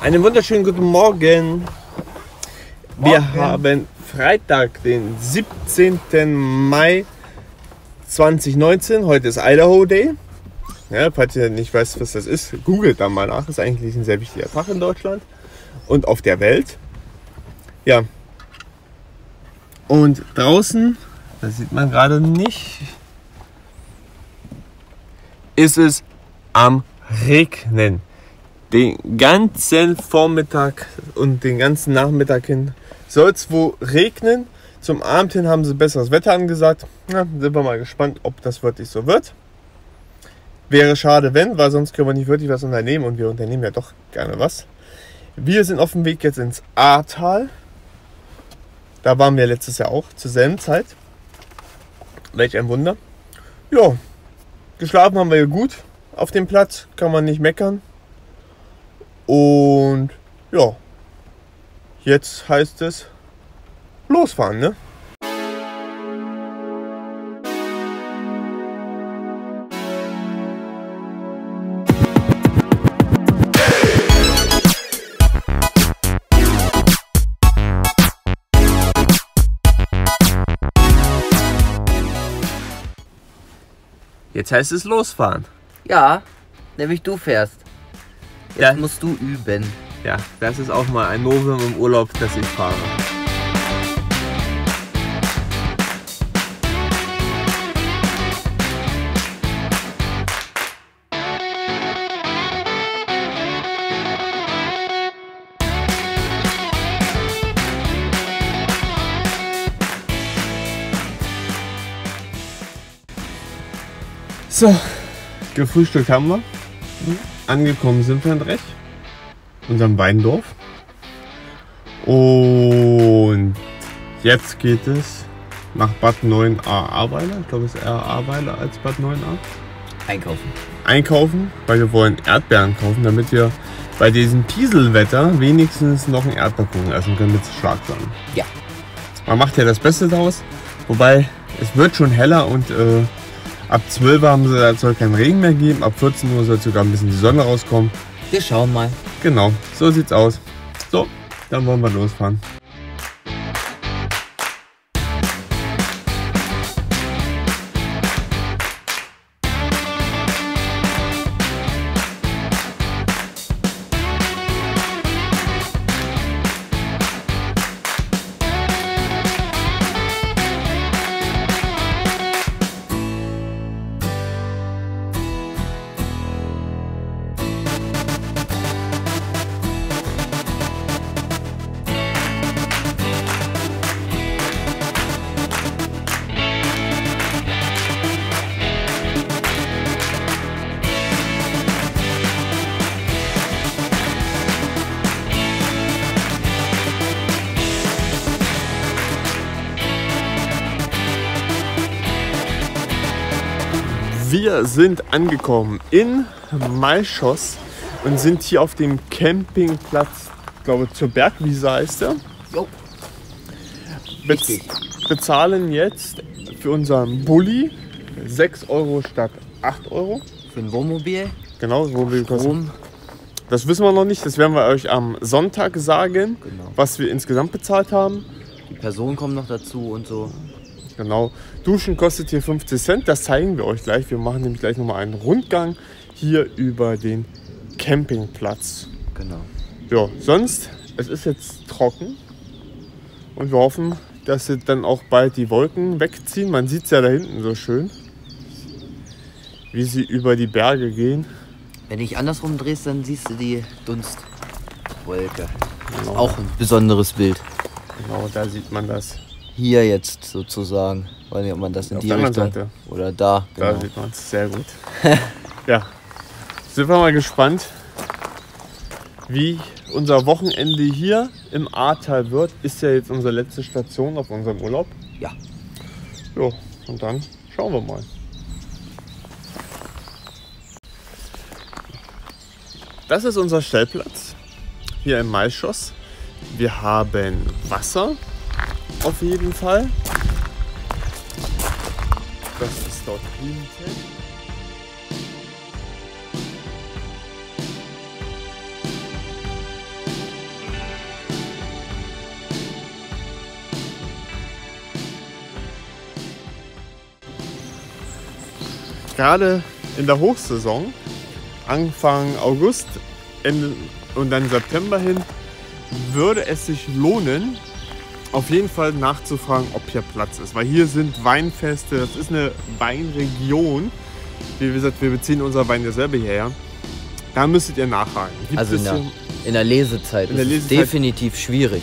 Einen wunderschönen guten Morgen. Wir Morgen. haben Freitag, den 17. Mai 2019. Heute ist Idaho Day. Ja, falls ihr nicht weißt, was das ist, googelt da mal nach. Ist eigentlich ein sehr wichtiger Tag in Deutschland und auf der Welt. Ja. Und draußen, das sieht man gerade nicht, ist es am Regnen. Den ganzen Vormittag und den ganzen Nachmittag hin soll es wo regnen. Zum Abend hin haben sie besseres Wetter angesagt. Na, sind wir mal gespannt, ob das wirklich so wird. Wäre schade, wenn, weil sonst können wir nicht wirklich was unternehmen und wir unternehmen ja doch gerne was. Wir sind auf dem Weg jetzt ins Ahrtal. Da waren wir letztes Jahr auch zur selben Zeit. Welch ein Wunder. Ja, geschlafen haben wir gut auf dem Platz, kann man nicht meckern. Und ja, jetzt heißt es losfahren, ne? Jetzt heißt es losfahren. Ja, nämlich du fährst. Jetzt Ja. musst du üben. Ja, das ist auch mal ein Novum im Urlaub, dass ich fahre. So, gefrühstückt haben wir. Angekommen sind wir in Rech unserem Weindorf. Und jetzt geht es nach Bad 9a Ahrweiler. Ich glaube, es ist eher Ahrweiler als Bad 9a. Einkaufen. Einkaufen, weil wir wollen Erdbeeren kaufen, damit wir bei diesem Pieselwetter wenigstens noch einen Erdbeerkuchen essen können mit Schlagsahne. Ja. Man macht ja das Beste daraus. Wobei, es wird schon heller und äh, ab 12 Uhr haben sie, da soll kein Regen mehr geben. Ab 14 Uhr soll sogar ein bisschen die Sonne rauskommen. Wir schauen mal. Genau, so sieht's aus. So, dann wollen wir losfahren. Wir sind angekommen in Malschoss und sind hier auf dem Campingplatz, ich glaube zur Bergwiese heißt er. Jo. Bez bezahlen jetzt für unseren Bulli 6 Euro statt 8 Euro. Für ein Wohnmobil. Genau, wo wir kosten. Strom. Das wissen wir noch nicht, das werden wir euch am Sonntag sagen, Genau. was wir insgesamt bezahlt haben. Die Personen kommen noch dazu und so. Genau. Duschen kostet hier 50 Cent. Das zeigen wir euch gleich. Wir machen nämlich gleich nochmal einen Rundgang hier über den Campingplatz. Genau. Ja, sonst, es ist jetzt trocken. Und wir hoffen, dass jetzt dann auch bald die Wolken wegziehen. Man sieht es ja da hinten so schön, wie sie über die Berge gehen. Wenn du dich andersrum drehst, dann siehst du die Dunstwolke. Genau, Auch ein besonderes Bild. genau da sieht man das. Hier jetzt sozusagen. Weiß nicht, ob man das in Auf die Richtung. Seite. Oder da. Da Genau. sieht man es sehr gut. ja, sind wir mal gespannt, wie unser Wochenende hier im Ahrtal wird. Ist ja jetzt unsere letzte Station auf unserem Urlaub. Ja. Ja, und dann schauen wir mal. Das ist unser Stellplatz hier im Maischoss. Wir haben Wasser auf jeden Fall. Das ist dort hinten. Gerade in der Hochsaison, Anfang August Ende und dann September hin, würde es sich lohnen, auf jeden Fall nachzufragen, ob hier Platz ist. Weil hier sind Weinfeste, das ist eine Weinregion. Wie gesagt, wir beziehen unser Wein ja selber hierher. Da müsstet ihr nachfragen. Gibt Also in der, in der Lesezeit In der ist es definitiv schwierig.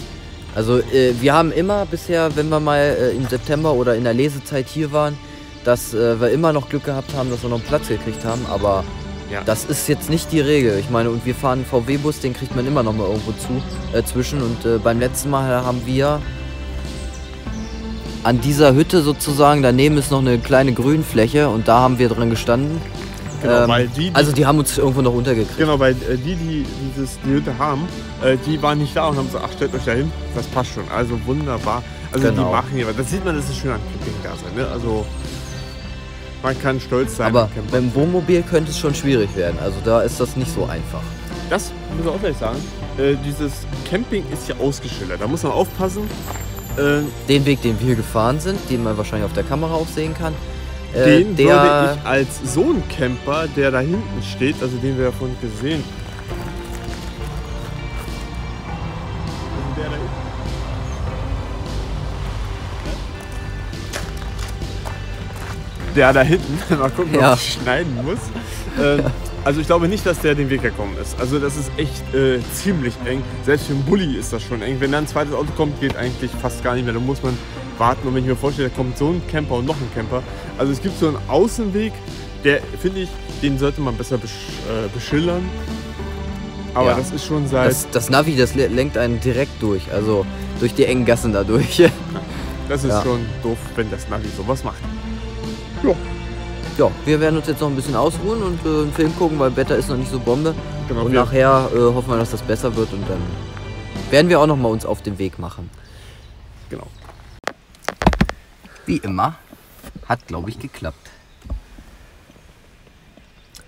Also äh, wir haben immer bisher, wenn wir mal äh, im September oder in der Lesezeit hier waren, dass äh, wir immer noch Glück gehabt haben, dass wir noch einen Platz gekriegt haben. Aber Ja. das ist jetzt nicht die Regel. Ich meine, und wir fahren einen VW-Bus, den kriegt man immer noch mal irgendwo zu, äh, zwischen. Und äh, beim letzten Mal haben wir an dieser Hütte sozusagen, daneben ist noch eine kleine Grünfläche und da haben wir drin gestanden. Genau, Ähm, weil die, die Also die haben uns irgendwo noch untergekriegt. Genau, weil äh, die, die dieses, die Hütte haben, äh, die waren nicht da und haben gesagt, ach, stellt euch da hin, das passt schon. Also wunderbar. Also Genau. die machen hier, was. das sieht man, das ist schön an Camping da sein. Ne? Also man kann stolz sein. Aber beim Wohnmobil könnte es schon schwierig werden. Also da ist das nicht so einfach. das muss ich auch gleich sagen. Äh, dieses Camping ist ja ausgeschildert. Da muss man aufpassen. Äh, Den Weg, den wir gefahren sind, den man wahrscheinlich auf der Kamera auch sehen kann, äh, den würde der ich als so ein Camper, der da hinten steht, also den wir ja vorhin gesehen Der da hinten, mal gucken, Ja. ob ich schneiden muss. Ähm, also ich glaube nicht, dass der den Weg herkommen ist. Also das ist echt äh, ziemlich eng. Selbst für einen Bulli ist das schon eng. Wenn dann ein zweites Auto kommt, geht eigentlich fast gar nicht mehr. Da muss man warten. Und wenn ich mir vorstelle, da kommt so ein Camper und noch ein Camper. Also es gibt so einen Außenweg, der finde ich, den sollte man besser besch äh, beschildern. Aber Ja. das ist schon seit, das, das Navi, das le- lenkt einen direkt durch. Also durch die engen Gassen da durch. das ist ja. schon doof, wenn das Navi sowas macht. Ja, wir werden uns jetzt noch ein bisschen ausruhen und äh, einen Film gucken, weil Wetter ist noch nicht so Bombe. Genau, Und wir- nachher äh, hoffen wir, dass das besser wird und dann werden wir auch noch mal uns auf den Weg machen. genau. Wie immer. Hat, glaube ich, geklappt.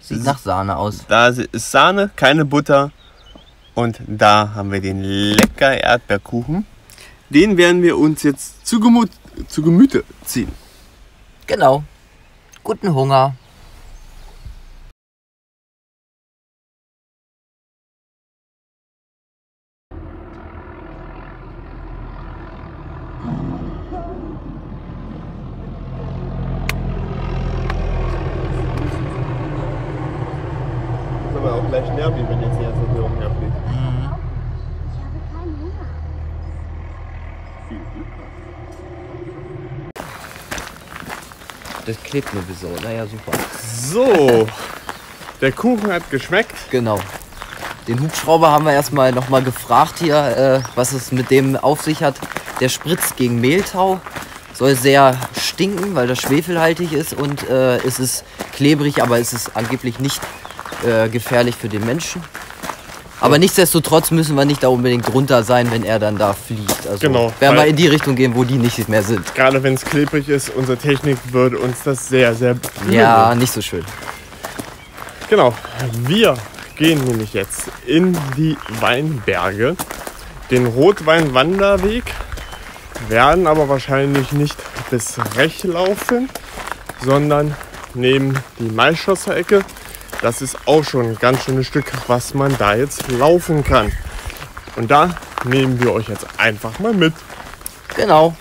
Sieht nach Sahne aus. Da ist Sahne, keine Butter. Und da haben wir den lecker Erdbeerkuchen. Den werden wir uns jetzt zu, Gemut, zu Gemüte ziehen. Genau. Guten Hunger. Aber auch gleich nervig, wenn jetzt die erste Führung herfliegt. Ich habe keinen Hunger. Das klebt nur wie so. Naja, super. So, der Kuchen hat geschmeckt. Genau. Den Hubschrauber haben wir erstmal nochmal gefragt hier, äh, was es mit dem auf sich hat. Der spritzt gegen Mehltau, soll sehr stinken, weil das schwefelhaltig ist und äh, es ist klebrig, aber es ist angeblich nicht äh, gefährlich für den Menschen. Aber nichtsdestotrotz müssen wir nicht da unbedingt drunter sein, wenn er dann da fliegt. Also Genau, werden wir in die Richtung gehen, wo die nicht mehr sind. Gerade wenn es klebrig ist, unsere Technik würde uns das sehr, sehr Ja, nicht so schön. Genau, wir gehen nämlich jetzt in die Weinberge, den Rotweinwanderweg, werden aber wahrscheinlich nicht bis Rech laufen, sondern nehmen die Maischosser Ecke. Das ist auch schon ein ganz schönes Stück, was man da jetzt laufen kann. Und da nehmen wir euch jetzt einfach mal mit. Genau.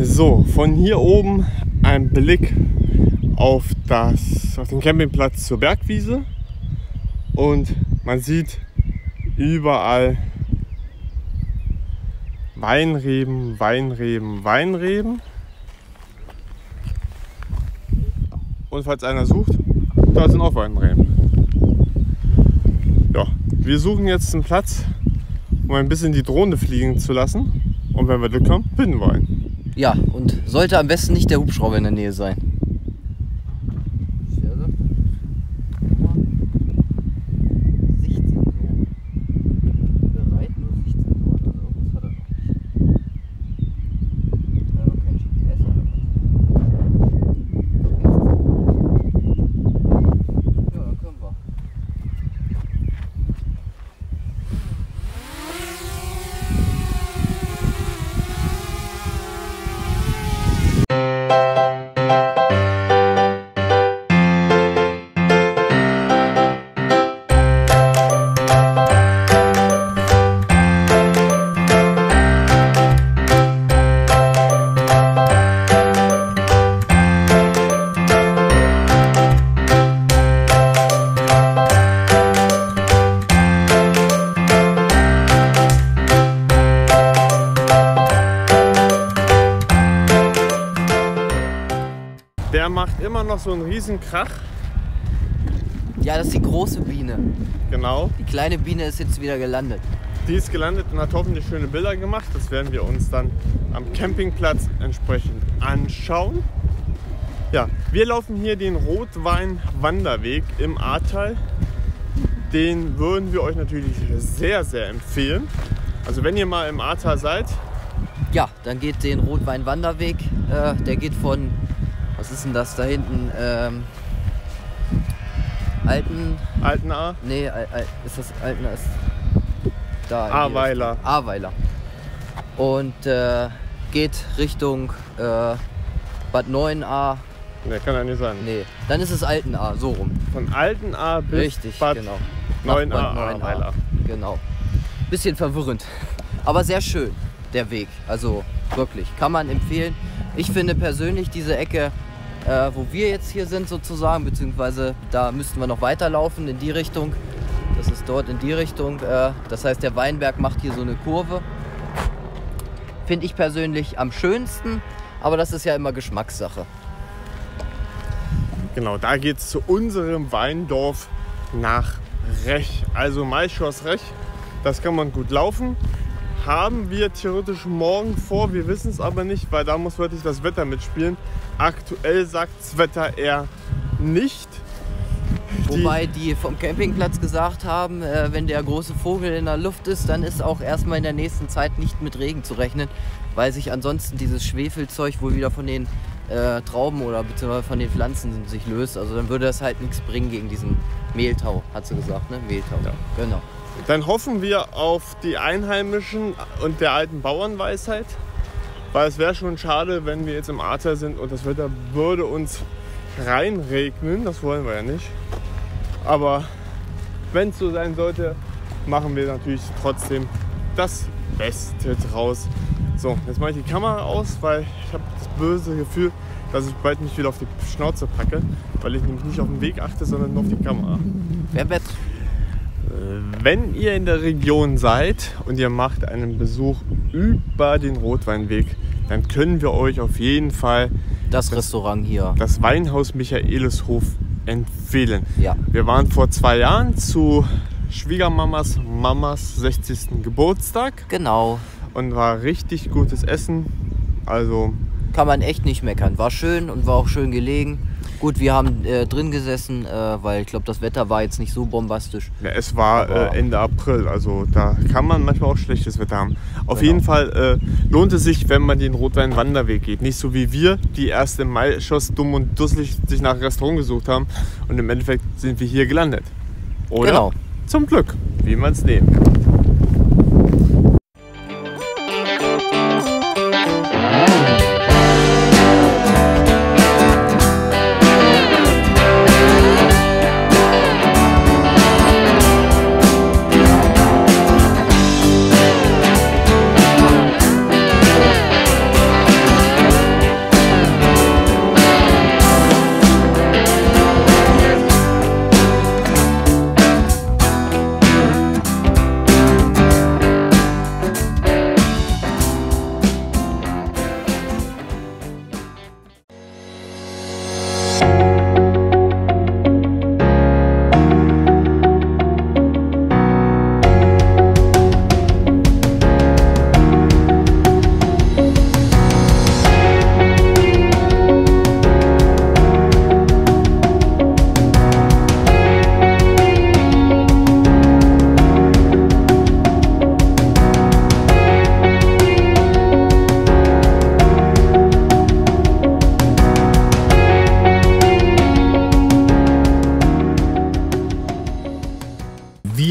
So, von hier oben ein Blick auf, das, auf den Campingplatz zur Bergwiese. Und man sieht überall Weinreben, Weinreben, Weinreben. Und falls einer sucht, da sind auch Weinreben. Ja, wir suchen jetzt einen Platz, um ein bisschen die Drohne fliegen zu lassen. Und wenn wir Glück haben, finden wir einen. Ja, und sollte am besten nicht der Hubschrauber in der Nähe sein. So einen riesen Krach. Ja, das ist die große Biene. Genau. Die kleine Biene ist jetzt wieder gelandet. Die ist gelandet und hat hoffentlich schöne Bilder gemacht. Das werden wir uns dann am Campingplatz entsprechend anschauen. Ja, wir laufen hier den Rotwein-Wanderweg im Ahrtal. Den würden wir euch natürlich sehr, sehr empfehlen. Also wenn ihr mal im Ahrtal seid, Ja, dann geht den Rotwein-Wanderweg. Äh, der geht von, was ist denn das da hinten? Ähm, Alten, Altenahr, nee, Al, Al, ist das Alten, ist da. Ahrweiler. Ahrweiler. Und äh, geht Richtung äh, Bad Neuenahr. ne, kann ja nicht sein. Nee, dann ist es Altenahr, so rum. Von Altenahr bis Richtig, Bad genau. Nach Neuenahr, Bad Neuenahr. Ahrweiler. Genau. Bisschen verwirrend. Aber sehr schön, der Weg. Also wirklich, kann man empfehlen. Ich finde persönlich diese Ecke, äh, wo wir jetzt hier sind sozusagen, beziehungsweise da müssten wir noch weiterlaufen in die Richtung. Das ist dort in die Richtung. Äh, das heißt, der Weinberg macht hier so eine Kurve. Finde ich persönlich am schönsten, aber das ist ja immer Geschmackssache. Genau, da geht es zu unserem Weindorf nach Rech. Also Maischors Rech, das kann man gut laufen. Haben wir theoretisch morgen vor, wir wissen es aber nicht, weil da muss wirklich das Wetter mitspielen. Aktuell sagt das Wetter eher nicht. Wobei die vom Campingplatz gesagt haben, äh, wenn der große Vogel in der Luft ist, dann ist auch erstmal in der nächsten Zeit nicht mit Regen zu rechnen, weil sich ansonsten dieses Schwefelzeug wohl wieder von den äh, Trauben oder beziehungsweise von den Pflanzen sich löst. Also dann würde das halt nichts bringen gegen diesen Mehltau, hat sie gesagt, ne? Mehltau. Ja. Genau. Dann hoffen wir auf die Einheimischen und der alten Bauernweisheit. Weil es wäre schon schade, wenn wir jetzt im Ahrtal sind und das Wetter würde uns reinregnen. Das wollen wir ja nicht. Aber wenn es so sein sollte, machen wir natürlich trotzdem das Beste draus. So, jetzt mache ich die Kamera aus, weil ich habe das böse Gefühl, dass ich bald mich wieder auf die Schnauze packe, weil ich nämlich nicht auf den Weg achte, sondern nur auf die Kamera. Wer? Wenn ihr in der Region seid und ihr macht einen Besuch über den Rotweinweg, dann können wir euch auf jeden Fall Das Restaurant hier. das Weinhaus Michaelishof empfehlen. Ja. Wir waren vor zwei Jahren zu Schwiegermamas Mamas 60. Geburtstag Genau. und war richtig gutes Essen. Also Kann man echt nicht meckern. War schön und war auch schön gelegen. Gut, wir haben äh, drin gesessen, äh, weil ich glaube, das Wetter war jetzt nicht so bombastisch. Ja, es war äh, Ende April, also da kann man manchmal auch schlechtes Wetter haben. Auf Genau. jeden Fall äh, lohnt es sich, wenn man den Rotwein-Wanderweg geht. Nicht so wie wir, die erst im Mai schoss dumm und dusselig sich nach einem Restaurant gesucht haben und im Endeffekt sind wir hier gelandet. Oder? Genau. Zum Glück, wie man es nehmen.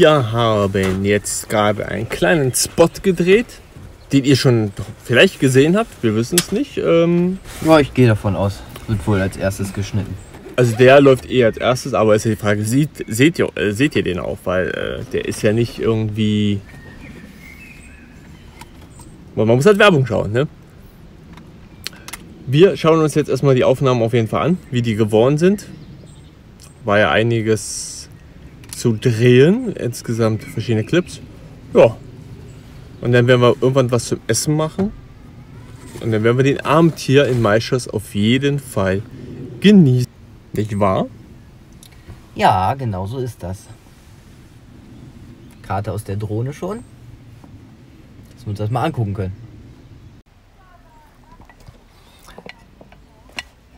Wir haben jetzt gerade einen kleinen Spot gedreht, den ihr schon vielleicht gesehen habt. Wir wissen es nicht. Ähm, Ja, ich gehe davon aus. Wird wohl als erstes geschnitten. also der läuft eh als erstes, aber ist ja die Frage, seht, seht, ihr, äh, seht ihr den auch? Weil äh, der ist ja nicht irgendwie... Man muss halt Werbung schauen, ne? Wir schauen uns jetzt erstmal die Aufnahmen auf jeden Fall an, wie die geworden sind. War ja einiges zu drehen, insgesamt verschiedene Clips. Ja. Und dann werden wir irgendwann was zum Essen machen. Und dann werden wir den Abend hier in Maischers auf jeden Fall genießen. Nicht wahr? Ja, genau so ist das. Karte aus der Drohne schon. Dass wir uns das mal angucken können.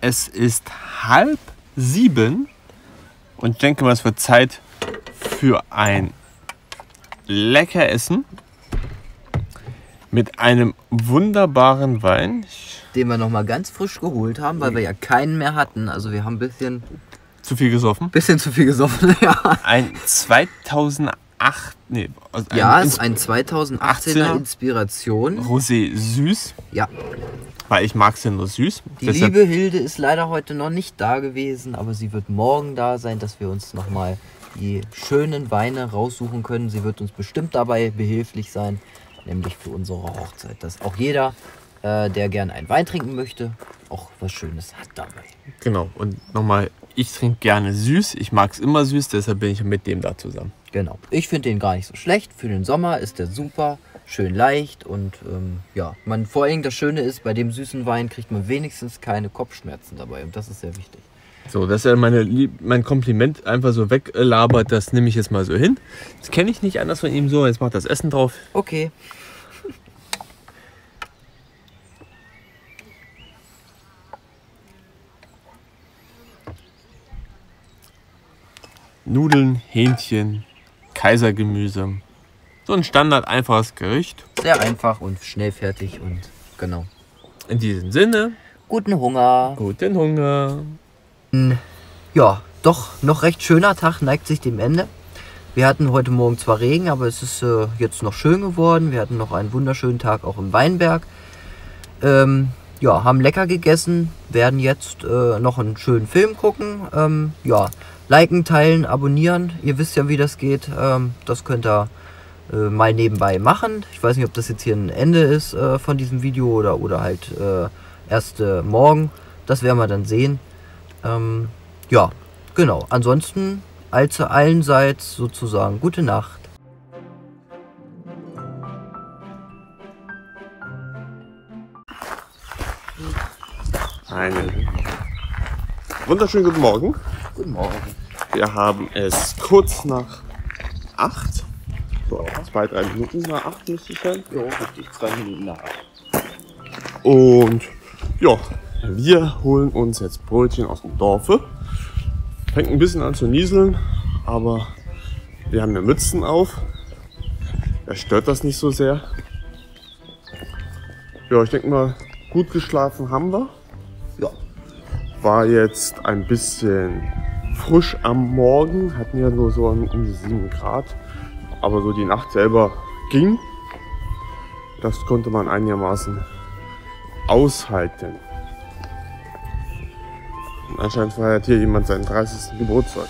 Es ist halb sieben und ich denke mal, es wird Zeit für ein lecker Essen mit einem wunderbaren Wein. Den wir nochmal ganz frisch geholt haben, weil wir ja keinen mehr hatten. Also wir haben ein bisschen, zu viel gesoffen. bisschen zu viel gesoffen. ja, Ein 2008, nee, also ein ja ist ein 2018er 18er. Inspiration. Rosé süß, Ja, weil ich mag es ja nur süß. die Deshalb- liebe Hilde ist leider heute noch nicht da gewesen, aber sie wird morgen da sein, dass wir uns nochmal die schönen Weine raussuchen können. Sie wird uns bestimmt dabei behilflich sein, nämlich für unsere Hochzeit. Dass auch jeder, äh, der gern einen Wein trinken möchte, auch was Schönes hat dabei. Genau, und nochmal, ich trinke gerne süß. Ich mag es immer süß, deshalb bin ich mit dem da zusammen. Genau. Ich finde den gar nicht so schlecht. Für den Sommer ist der super, schön leicht und ähm, ja, man vor allem das Schöne ist, bei dem süßen Wein kriegt man wenigstens keine Kopfschmerzen dabei und das ist sehr wichtig. So, das ist ja meine, mein Kompliment einfach so weglabert, das nehme ich jetzt mal so hin. Das kenne ich nicht anders von ihm so. Jetzt macht das Essen drauf. Okay. Nudeln, Hähnchen, Kaisergemüse. So ein standard einfaches Gericht. Sehr einfach und schnell fertig und genau. In diesem Sinne, Guten Hunger. guten Hunger. Ja, doch noch recht schöner Tag neigt sich dem Ende. Wir hatten heute Morgen zwar Regen, aber es ist äh, jetzt noch schön geworden. Wir hatten noch einen wunderschönen Tag auch im Weinberg. Ähm, ja, haben lecker gegessen, werden jetzt äh, noch einen schönen Film gucken. Ähm, ja, liken, teilen, abonnieren. Ihr wisst ja, wie das geht. Ähm, das könnt ihr äh, mal nebenbei machen. Ich weiß nicht, ob das jetzt hier ein Ende ist äh, von diesem Video oder, oder halt äh, erst äh, morgen. Das werden wir dann sehen. Ähm, ja, genau. Ansonsten allzu allenseits sozusagen gute Nacht. Einen wunderschönen guten Morgen. Guten Morgen. Wir haben es kurz nach acht. So, zwei, drei Minuten nach acht müsste es sein. Ja, richtig. Zwei Minuten nach. Und ja, wir holen uns jetzt Brötchen aus dem Dorfe. Fängt ein bisschen an zu nieseln, aber wir haben ja Mützen auf. Da stört das nicht so sehr. Ja, ich denke mal, gut geschlafen haben wir. Ja. War jetzt ein bisschen frisch am Morgen, hatten ja nur so um die 7 Grad. Aber so die Nacht selber ging. Das konnte man einigermaßen aushalten. Anscheinend feiert hier jemand seinen 30. Geburtstag.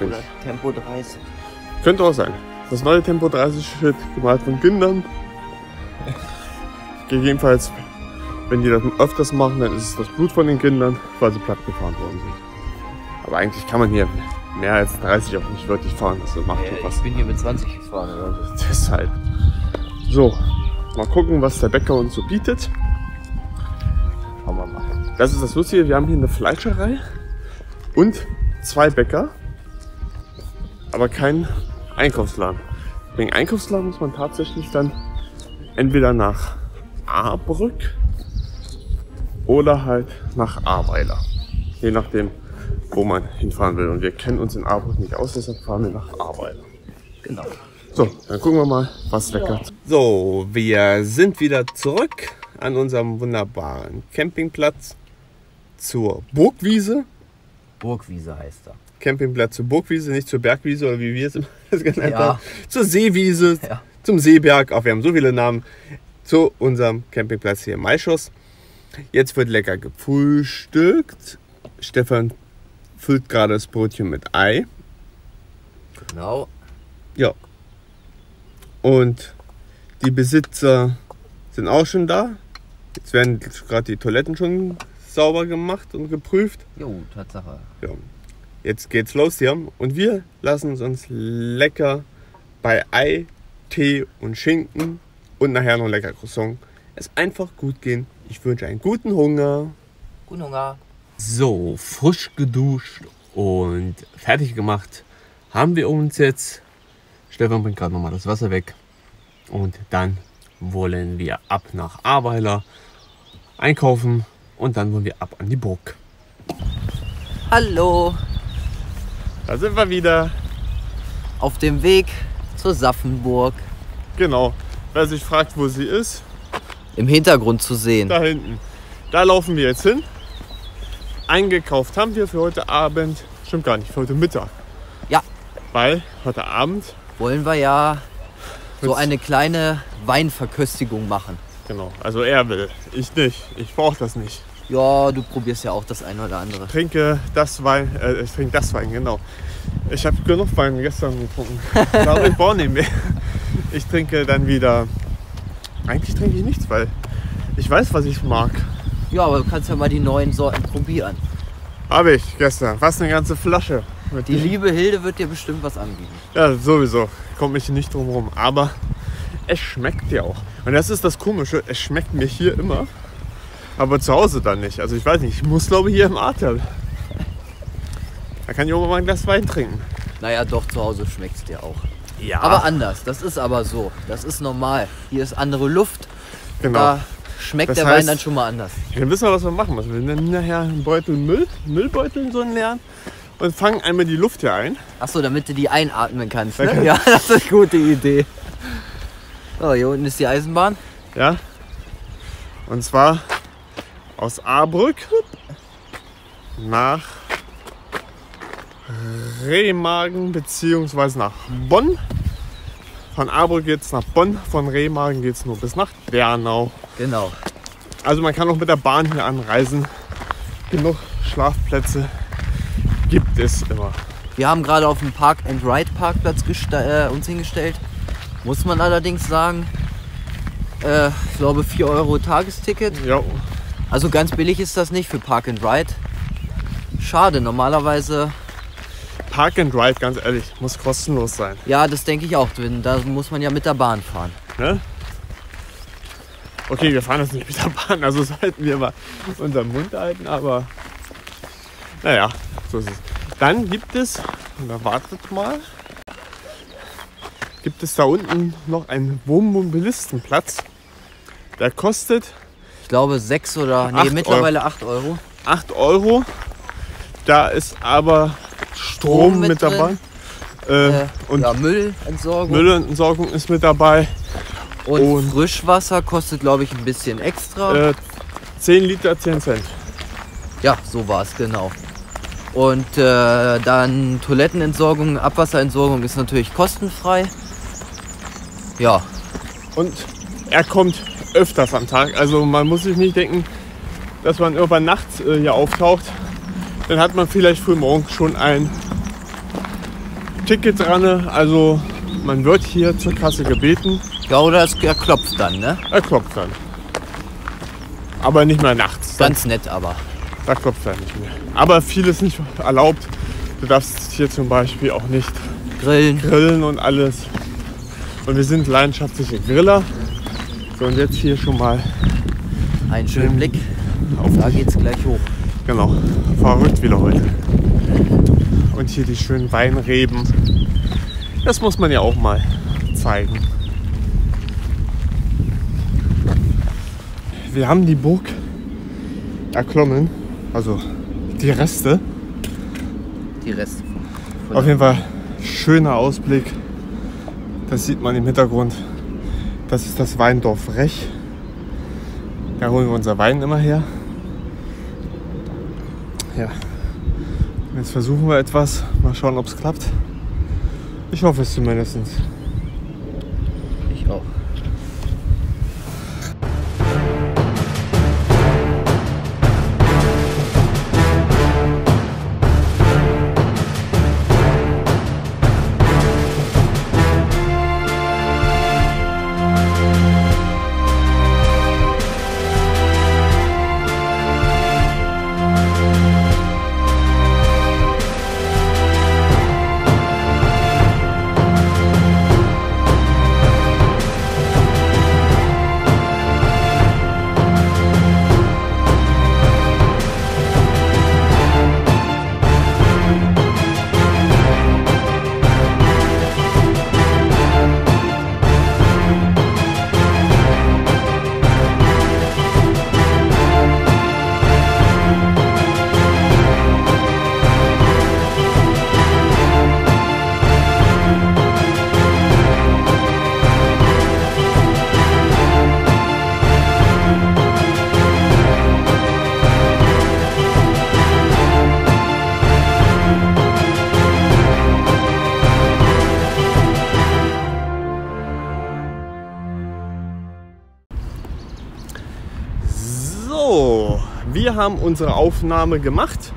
Oder Tempo 30. könnte auch sein. Das neue Tempo 30 Schild gemalt von Kindern. Gegebenenfalls, wenn die das öfters machen, dann ist es das Blut von den Kindern, weil sie platt gefahren worden sind. Aber eigentlich kann man hier mehr als 30 auch nicht wirklich fahren. Das macht schon was. bin hier mit 20 gefahren. Oder? Deshalb. So, mal gucken, was der Bäcker uns so bietet. Das ist das Lustige, wir haben hier eine Fleischerei und zwei Bäcker, aber keinen Einkaufsladen. Wegen Einkaufsladen muss man tatsächlich dann entweder nach Ahrbrück oder halt nach Ahrweiler. Je nachdem, wo man hinfahren will. Und wir kennen uns in Ahrbrück nicht aus, deshalb fahren wir nach Ahrweiler. Genau. So, dann gucken wir mal, was lecker. So, wir sind wieder zurück an unserem wunderbaren Campingplatz zur Burgwiese. Burgwiese heißt er. Campingplatz zur Burgwiese, nicht zur Bergwiese oder wie wir es immer genannt Ja. haben. Zur Seewiese, Ja. zum Seeberg. Auch wir haben so viele Namen. Zu unserem Campingplatz hier im Maischoss. Jetzt wird lecker gefrühstückt. Stefan füllt gerade das Brötchen mit Ei. Genau. Ja. Und die Besitzer sind auch schon da. Jetzt werden gerade die Toiletten schon sauber gemacht und geprüft. Jo, Tatsache. Ja. Jetzt geht's los hier. Und wir lassen es uns lecker bei Ei, Tee und Schinken und nachher noch lecker Croissant es einfach gut gehen. Ich wünsche einen guten Hunger. Guten Hunger. So, frisch geduscht und fertig gemacht haben wir uns jetzt. Stefan bringt gerade nochmal das Wasser weg. Und dann wollen wir ab nach Aweiler einkaufen und dann wollen wir ab an die Burg. Hallo, Da sind wir wieder. auf dem Weg zur Saffenburg. Genau. Wer sich fragt, wo sie ist, Im Hintergrund zu sehen. da hinten. Da laufen wir jetzt hin. Eingekauft haben wir für heute Abend. Stimmt gar nicht, für heute Mittag. Ja. Weil heute Abend, Wollen wir ja so eine kleine Weinverköstigung machen. genau, also er will. Ich nicht. Ich brauche das nicht. Ja, du probierst ja auch das eine oder andere. trinke das Wein, äh, ich trinke das Wein, genau. Ich habe genug Wein gestern getrunken. Ich ich brauche nicht mehr. Ich trinke dann wieder. Eigentlich trinke ich nichts, weil ich weiß, was ich mag. Ja, aber du kannst ja mal die neuen Sorten probieren. Habe ich gestern. Fast eine ganze Flasche. Die liebe Hilde wird dir bestimmt was anbieten. Ja, sowieso. Kommt mich nicht drum rum. Aber es schmeckt ja auch. Und das ist das Komische. Es schmeckt mir hier immer. Aber zu Hause dann nicht. Also ich weiß nicht. Ich muss glaube ich hier im Ahrtal. Da kann ich auch mal ein Glas Wein trinken. Naja, doch, zu Hause schmeckt es dir auch. Ja. Aber anders, das ist aber so. Das ist normal. Hier ist andere Luft. genau. Da schmeckt Das der heißt- Wein dann schon mal anders. Dann wissen wir, was wir machen müssen. Wir nehmen nachher einen Beutel Müll, Müllbeutel in so einen leeren und fangen einmal die Luft hier ein. Achso, damit du die einatmen kannst. Ne? Okay. Ja, das ist eine gute Idee. So, hier unten ist die Eisenbahn. Ja. Und zwar aus Ahrbrück nach Remagen beziehungsweise nach Bonn. Von Ahrbrück geht es nach Bonn, von Remagen geht es nur bis nach Bernau. Genau. Also man kann auch mit der Bahn hier anreisen. Genug Schlafplätze gibt es immer. Wir haben gerade auf dem Park and Ride Parkplatz äh, uns hingestellt. Muss man allerdings sagen, äh, ich glaube 4 Euro Tagesticket. Ja, Also ganz billig ist das nicht für Park and Ride. Schade, normalerweise, Park and Ride, ganz ehrlich, muss kostenlos sein. ja, das denke ich auch, da muss man ja mit der Bahn fahren. Ne? Okay, wir fahren das nicht mit der Bahn, also sollten wir mal unseren Mund halten, aber naja, so ist es. Dann gibt es, und da wartet mal, gibt es da unten noch einen Wohnmobilistenplatz. Der kostet glaube 6 oder, nee, Acht mittlerweile 8 Euro. 8 Euro. Da ist aber Strom, Strom mit, mit dabei. Äh, Äh, und ja, Müllentsorgung. Müllentsorgung ist mit dabei. und, und- Frischwasser kostet, glaube ich, ein bisschen extra. Äh, 10 Liter, 10 Cent. Ja, so war es, genau. Und äh, dann Toilettenentsorgung, Abwasserentsorgung ist natürlich kostenfrei. Ja, Und er kommt öfters am Tag. Also man muss sich nicht denken, dass man irgendwann nachts äh, hier auftaucht. Dann hat man vielleicht früh morgens schon ein Ticket dran. Also man wird hier zur Kasse gebeten. ja oder es, er klopft dann, ne? Er klopft dann. Aber nicht mehr nachts. Ganz nett aber. da klopft er nicht mehr. Aber vieles nicht erlaubt. Du darfst hier zum Beispiel auch nicht Grillen. grillen und alles. Und wir sind leidenschaftliche Griller. So, und jetzt hier schon mal Einen schönen Blick. auf Da geht's gleich hoch. Genau, verrückt wieder heute. Und hier die schönen Weinreben. Das muss man ja auch mal zeigen. Wir haben die Burg erklommen, also die Reste. Die Reste. Auf jeden Fall schöner Ausblick. Das sieht man im Hintergrund. Das ist das Weindorf Rech. Da holen wir unser Wein immer her. Ja. Jetzt versuchen wir etwas. Mal schauen, ob es klappt. Ich hoffe es zumindest. Haben unsere Aufnahme gemacht.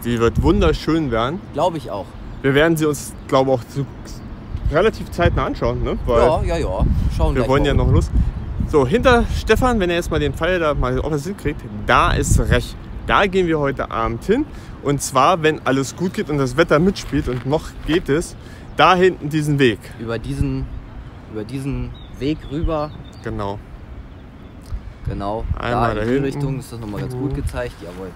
Sie wird wunderschön werden. Glaube ich auch. Wir werden sie uns, glaube ich, auch zu, relativ zeitnah anschauen, ne? Weil Ja, ja, ja. Schauen wir wollen ja noch los. So, hinter Stefan, wenn er jetzt mal den Pfeil da mal auf das kriegt, da ist recht. Da gehen wir heute Abend hin. Und zwar, wenn alles gut geht und das Wetter mitspielt und noch geht es, da hinten diesen Weg. über diesen, über diesen Weg rüber. Genau. Genau. Einmal da in die hinten. Richtung ist das nochmal ganz gut gezeigt. Jawohl.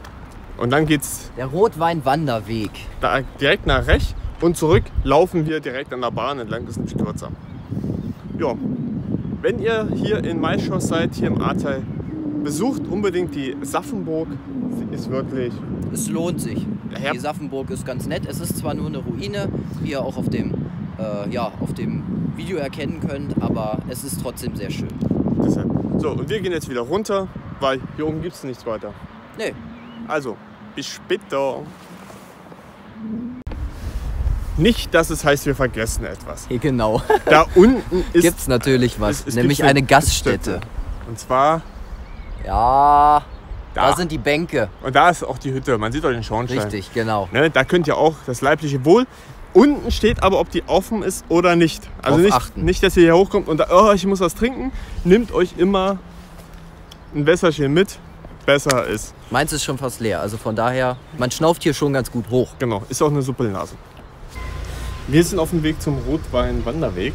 Und dann geht's Der Rotwein-Wanderweg. da direkt nach rechts und zurück laufen wir direkt an der Bahn entlang. Das ist nämlich kürzer. Ja, wenn ihr hier in Maischos seid, hier im Ahrtal, besucht unbedingt die Saffenburg. Sie ist wirklich Es lohnt sich. Ja. Die Saffenburg ist ganz nett. Es ist zwar nur eine Ruine, wie ihr auch auf dem, äh, ja, auf dem Video erkennen könnt, aber es ist trotzdem sehr schön. deshalb. So, und wir gehen jetzt wieder runter, weil hier oben gibt es nichts weiter. Nee, Also, bis später. Nicht, dass es heißt, wir vergessen etwas. genau. Da unten ist, Gibt's natürlich was, es- es nämlich eine Gaststätte. Und zwar Ja, da. Da. sind die Bänke. Und da ist auch die Hütte. Man sieht auch den Schornstein. Richtig, genau. Ne, da könnt ihr auch das leibliche Wohl. Unten steht aber, ob die offen ist oder nicht. Also nicht, achten. nicht, dass ihr hier hochkommt und da, oh, ich muss was trinken. Nehmt euch immer ein Wässerchen mit. Besser ist. Meins ist schon fast leer, also von daher, man schnauft hier schon ganz gut hoch. Genau, ist auch eine Suppelnase. Wir sind auf dem Weg zum Rotwein-Wanderweg.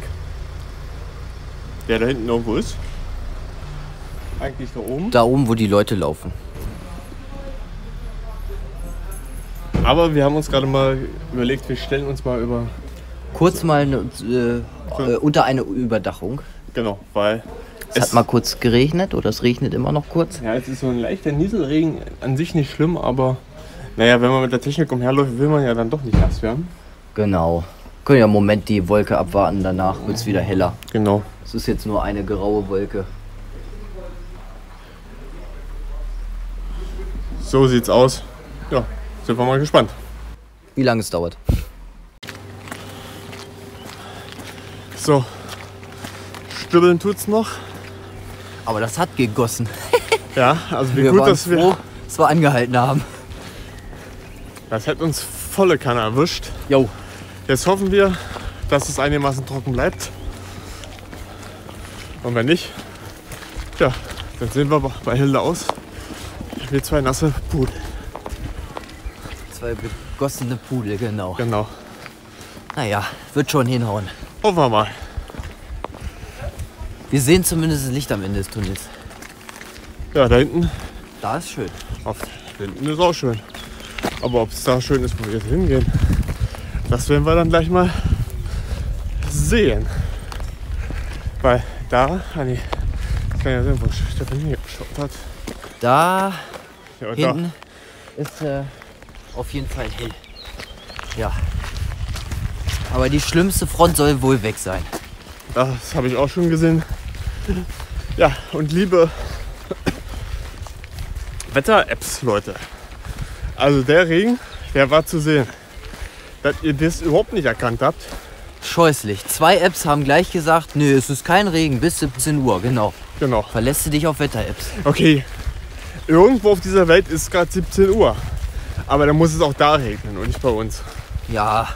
Der da hinten irgendwo ist. Eigentlich da oben. Da oben, wo die Leute laufen. Aber wir haben uns gerade mal überlegt, wir stellen uns mal über. Kurz mal eine, äh, äh, unter eine Überdachung. Genau, weil. Es hat mal kurz geregnet oder es regnet immer noch kurz. Ja, es ist so ein leichter Nieselregen, an sich nicht schlimm, aber naja, wenn man mit der Technik umherläuft, will man ja dann doch nicht nass werden. Genau. Können ja im Moment die Wolke abwarten, danach wird es wieder heller. Genau. Es ist jetzt nur eine graue Wolke. So sieht's aus. Ja, sind wir mal gespannt. Wie lange es dauert. So. Stübbeln tut's noch. Aber das hat gegossen. Ja, also wie Wir gut, dass wir. froh, dass wir angehalten haben. Das hätte uns volle Kanne erwischt. Jo. Jetzt hoffen wir, dass es einigermaßen trocken bleibt. Und wenn nicht, ja, dann sehen wir bei Hilde aus wie zwei nasse Pudel. Zwei begossene Pudel, genau. Genau. Naja, wird schon hinhauen. Hoffen wir mal. Wir sehen zumindest das Licht am Ende des Tunnels. Ja, da hinten, Da ist schön. auf, da hinten ist auch schön. Aber ob es da schön ist, wo wir jetzt hingehen, das werden wir dann gleich mal sehen. Weil da, ah nee, ich kann ja sehen, wo Stefan hingeschaut hat. Da Ja, hinten ist äh, auf jeden Fall hell. Ja. Aber die schlimmste Front soll wohl weg sein. da, das habe ich auch schon gesehen. Ja, und liebe Wetter-Apps, Leute. Also der Regen, der war zu sehen. Dass ihr das überhaupt nicht erkannt habt, Scheußlich. Zwei Apps haben gleich gesagt, nö, es ist kein Regen bis 17 Uhr. Genau. genau. Verlässt du dich auf Wetter-Apps. Okay, irgendwo auf dieser Welt ist gerade 17 Uhr. Aber dann muss es auch da regnen und nicht bei uns. Ja,